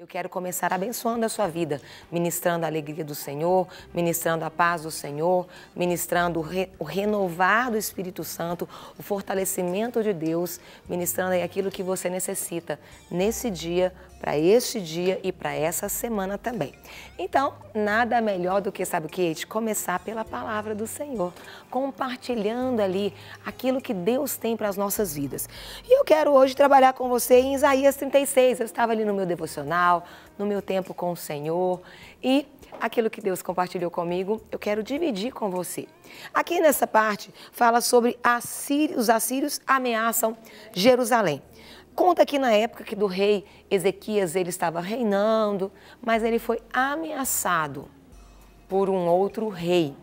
Eu quero começar abençoando a sua vida, ministrando a alegria do Senhor, ministrando a paz do Senhor, ministrando o, re, o renovar do Espírito Santo, o fortalecimento de Deus, ministrando aquilo que você necessita nesse dia, para este dia e para essa semana também. Então, nada melhor do que, sabe o que, Começar pela palavra do Senhor, compartilhando ali aquilo que Deus tem para as nossas vidas. E eu quero hoje trabalhar com você em Isaías 36. Eu estava ali no meu devocional no meu tempo com o Senhor e aquilo que Deus compartilhou comigo, eu quero dividir com você. Aqui nessa parte fala sobre assírios, os assírios ameaçam Jerusalém. Conta que na época que do rei Ezequias ele estava reinando, mas ele foi ameaçado por um outro rei,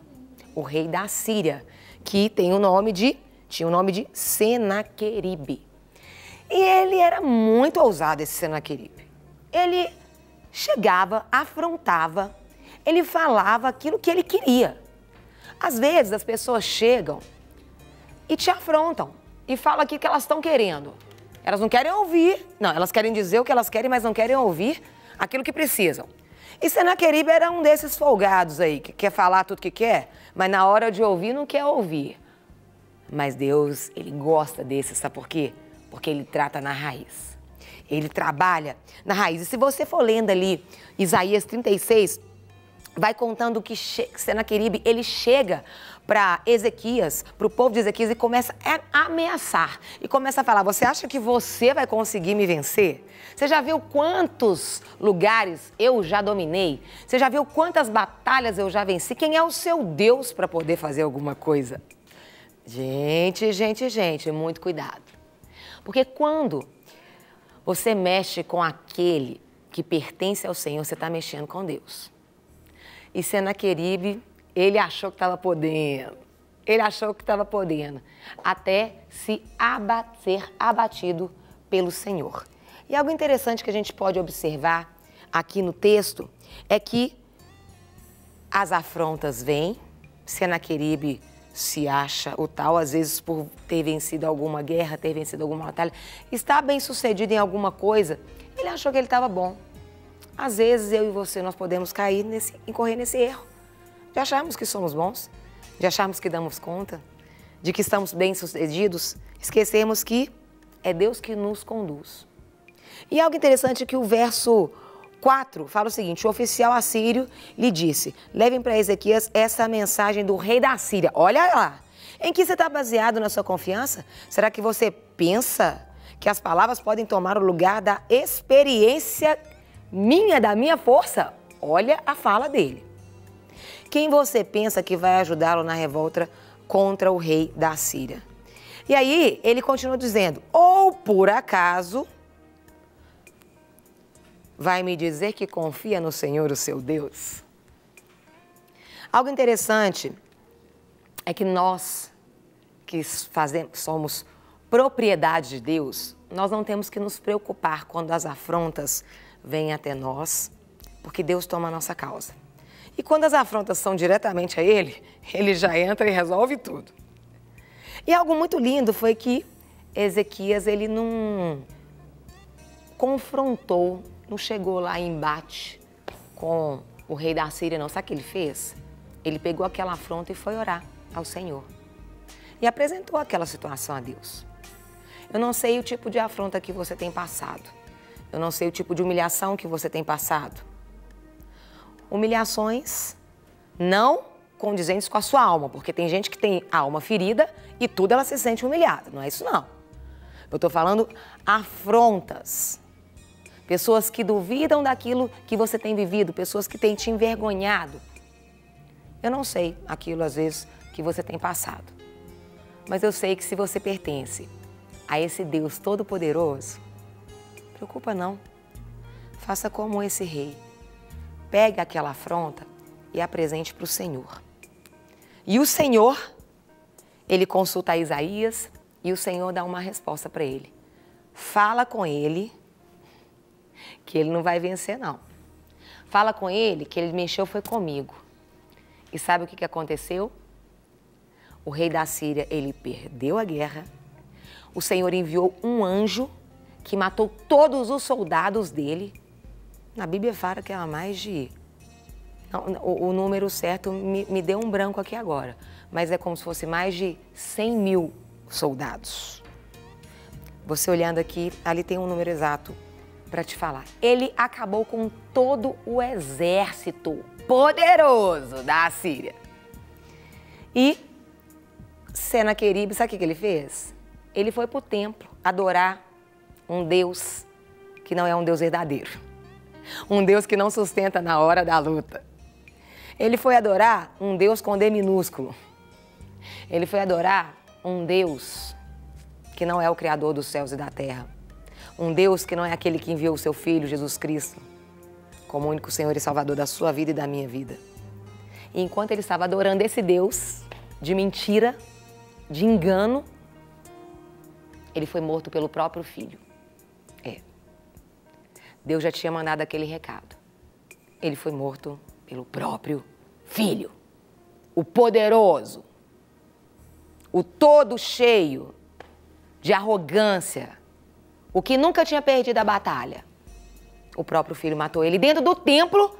o rei da Síria, que tem o nome de tinha o nome de Senaqueribe. E ele era muito ousado esse Senaqueribe ele chegava, afrontava, ele falava aquilo que ele queria. Às vezes as pessoas chegam e te afrontam e falam aquilo que elas estão querendo. Elas não querem ouvir, não, elas querem dizer o que elas querem, mas não querem ouvir aquilo que precisam. E Senaqueribe era um desses folgados aí, que quer falar tudo que quer, mas na hora de ouvir não quer ouvir. Mas Deus, ele gosta desse, sabe por quê? Porque ele trata na raiz ele trabalha na raiz. E se você for lendo ali Isaías 36, vai contando que Senaqueribe, ele chega para Ezequias, para o povo de Ezequias e começa a ameaçar. E começa a falar, você acha que você vai conseguir me vencer? Você já viu quantos lugares eu já dominei? Você já viu quantas batalhas eu já venci? Quem é o seu Deus para poder fazer alguma coisa? Gente, gente, gente, muito cuidado. Porque quando você mexe com aquele que pertence ao Senhor, você está mexendo com Deus. E Senaqueribe, ele achou que estava podendo. Ele achou que estava podendo. Até se abater, abatido pelo Senhor. E algo interessante que a gente pode observar aqui no texto é que as afrontas vêm, Senaqueribe se acha o tal, às vezes por ter vencido alguma guerra, ter vencido alguma batalha, está bem sucedido em alguma coisa, ele achou que ele estava bom. Às vezes eu e você nós podemos cair nesse, incorrer nesse erro de acharmos que somos bons, de acharmos que damos conta, de que estamos bem sucedidos, esquecemos que é Deus que nos conduz. E algo interessante é que o verso 4 fala o seguinte: o oficial assírio lhe disse: levem para Ezequias essa mensagem do rei da Síria. Olha lá. Em que você está baseado na sua confiança? Será que você pensa que as palavras podem tomar o lugar da experiência minha, da minha força? Olha a fala dele. Quem você pensa que vai ajudá-lo na revolta contra o rei da Síria? E aí ele continua dizendo: ou por acaso vai me dizer que confia no Senhor, o seu Deus? Algo interessante é que nós que fazemos, somos propriedade de Deus, nós não temos que nos preocupar quando as afrontas vêm até nós, porque Deus toma a nossa causa. E quando as afrontas são diretamente a Ele, Ele já entra e resolve tudo. E algo muito lindo foi que Ezequias, ele não confrontou não chegou lá em embate com o rei da Síria, não. Sabe o que ele fez? Ele pegou aquela afronta e foi orar ao Senhor. E apresentou aquela situação a Deus. Eu não sei o tipo de afronta que você tem passado. Eu não sei o tipo de humilhação que você tem passado. Humilhações não condizentes com a sua alma, porque tem gente que tem a alma ferida e tudo ela se sente humilhada. Não é isso, não. Eu estou falando afrontas pessoas que duvidam daquilo que você tem vivido, pessoas que têm te envergonhado. Eu não sei aquilo às vezes que você tem passado, mas eu sei que se você pertence a esse Deus Todo-Poderoso, preocupa não. Faça como esse rei. Pegue aquela afronta e apresente para o Senhor. E o Senhor, ele consulta Isaías e o Senhor dá uma resposta para ele. Fala com ele que ele não vai vencer, não. Fala com ele que ele mexeu foi comigo. E sabe o que, que aconteceu? O rei da Síria, ele perdeu a guerra. O Senhor enviou um anjo que matou todos os soldados dele. Na Bíblia fala que era mais de. Não, o, o, número certo me, me deu um branco aqui agora, mas é como se fosse mais de 100 mil soldados. Você olhando aqui, ali tem um número exato para te falar. Ele acabou com todo o exército poderoso da Síria. E Senaqueribe, sabe o que ele fez? Ele foi para o templo adorar um Deus que não é um Deus verdadeiro. Um Deus que não sustenta na hora da luta. Ele foi adorar um Deus com D minúsculo. Ele foi adorar um Deus que não é o Criador dos céus e da terra. Um Deus que não é aquele que enviou o seu Filho, Jesus Cristo, como único Senhor e Salvador da sua vida e da minha vida. E enquanto ele estava adorando esse Deus de mentira, de engano, ele foi morto pelo próprio filho. Deus já tinha mandado aquele recado. Ele foi morto pelo próprio filho. O poderoso, o todo cheio de arrogância, o que nunca tinha perdido a batalha. O próprio filho matou ele dentro do templo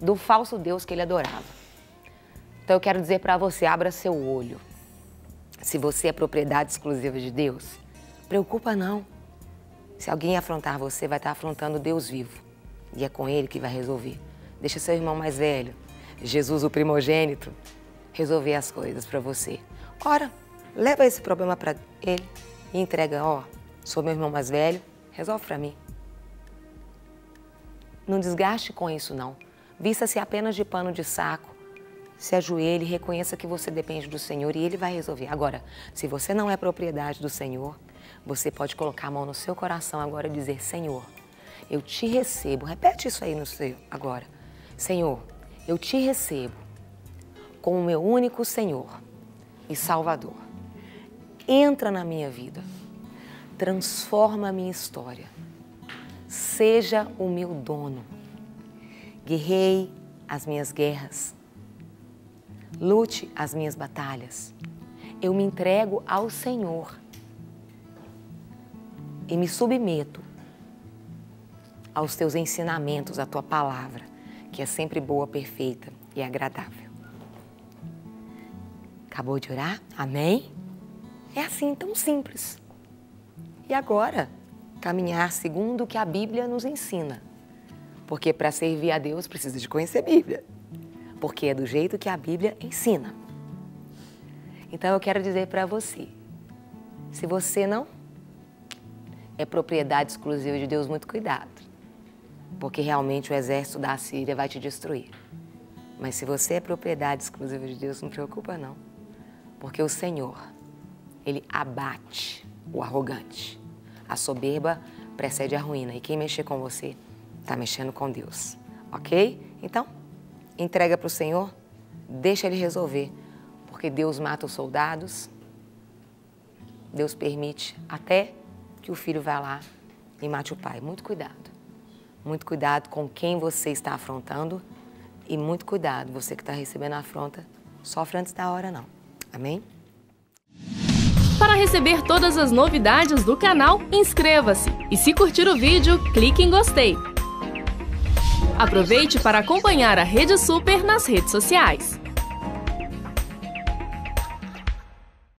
do falso Deus que ele adorava. Então eu quero dizer para você, abra seu olho. Se você é propriedade exclusiva de Deus, preocupa não. Se alguém afrontar você, vai estar afrontando Deus vivo. E é com ele que vai resolver. Deixa seu irmão mais velho, Jesus o primogênito, resolver as coisas para você. Ora, leva esse problema para ele e entrega, ó, Sou meu irmão mais velho, resolve para mim. Não desgaste com isso, não. Vista-se apenas de pano de saco. Se ajoelhe, reconheça que você depende do Senhor e Ele vai resolver. Agora, se você não é propriedade do Senhor, você pode colocar a mão no seu coração agora e dizer: Senhor, eu te recebo. Repete isso aí no seu agora. Senhor, eu te recebo como meu único Senhor e Salvador. Entra na minha vida transforma a minha história. Seja o meu dono. Guerrei as minhas guerras. Lute as minhas batalhas. Eu me entrego ao Senhor e me submeto aos teus ensinamentos, à tua palavra, que é sempre boa, perfeita e agradável. Acabou de orar? Amém? É assim tão simples. E agora, caminhar segundo o que a Bíblia nos ensina. Porque para servir a Deus precisa de conhecer a Bíblia. Porque é do jeito que a Bíblia ensina. Então eu quero dizer para você: se você não é propriedade exclusiva de Deus, muito cuidado. Porque realmente o exército da Síria vai te destruir. Mas se você é propriedade exclusiva de Deus, não preocupa não. Porque o Senhor, ele abate o arrogante. A soberba precede a ruína e quem mexer com você está mexendo com Deus, ok? Então, entrega para o Senhor, deixa Ele resolver, porque Deus mata os soldados, Deus permite até que o filho vá lá e mate o pai. Muito cuidado. Muito cuidado com quem você está afrontando e muito cuidado, você que está recebendo a afronta, sofre antes da hora não. Amém? Para receber todas as novidades do canal, inscreva-se e se curtir o vídeo, clique em gostei. Aproveite para acompanhar a Rede Super nas redes sociais.